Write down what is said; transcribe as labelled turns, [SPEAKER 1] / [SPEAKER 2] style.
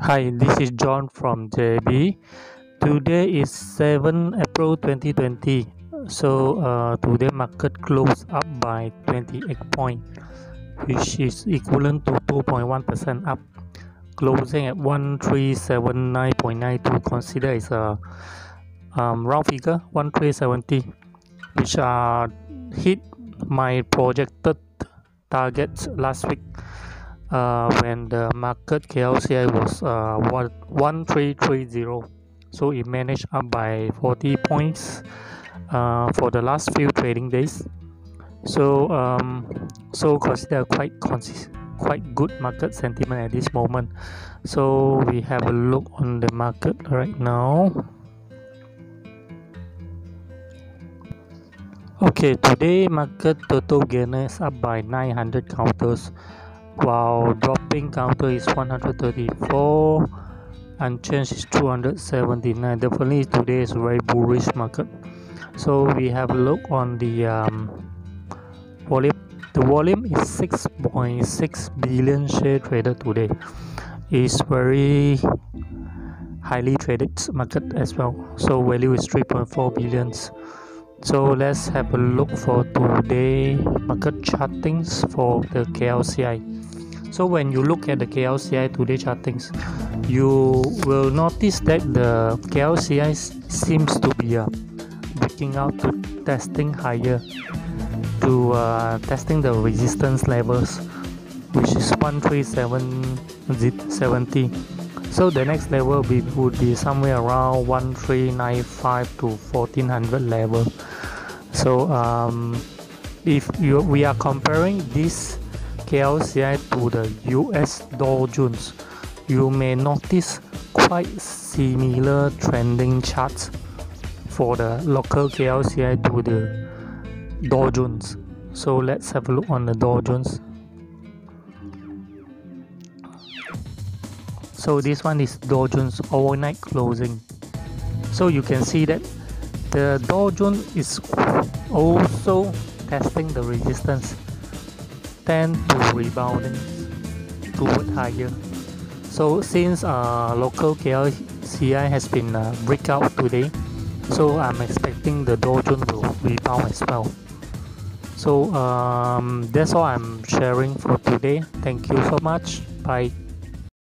[SPEAKER 1] Hi, this is John from JB. Today is 7 April 2020. So uh, today market closed up by 28 point, which is equivalent to 2.1% up, closing at 1379.92. Consider is a um, round figure 1370, which uh, hit my projected targets last week uh, when the market KLCI was uh, 1330 so it managed up by 40 points uh, for the last few trading days. So um, so consider quite consist quite good market sentiment at this moment. So we have a look on the market right now. Okay today market total gainer is up by 900 counters while dropping counter is 134 unchanged is 279 definitely today is very bullish market. So we have a look on the um, volume. The volume is 6.6 billion share traded today. Is very highly traded market as well. So value is 3.4 billions so let's have a look for today market chartings for the KLCI so when you look at the KLCI today chartings you will notice that the KLCI seems to be uh, breaking out to testing higher to uh, testing the resistance levels which is 13770 so the next level would be somewhere around 1395 to 1400 level so um, if you, we are comparing this KLCI to the US Dow Jones, you may notice quite similar trending charts for the local KLCI to the Dow Jones. So let's have a look on the Dow Jones. So this one is Dow Jones overnight closing. So you can see that the Dow Jones is also testing the resistance tend to rebounding toward higher. So since uh, local KLCI has been uh, breakout today, so I'm expecting the Dow Jones will rebound as well. So um, that's all I'm sharing for today. Thank you so much. Bye.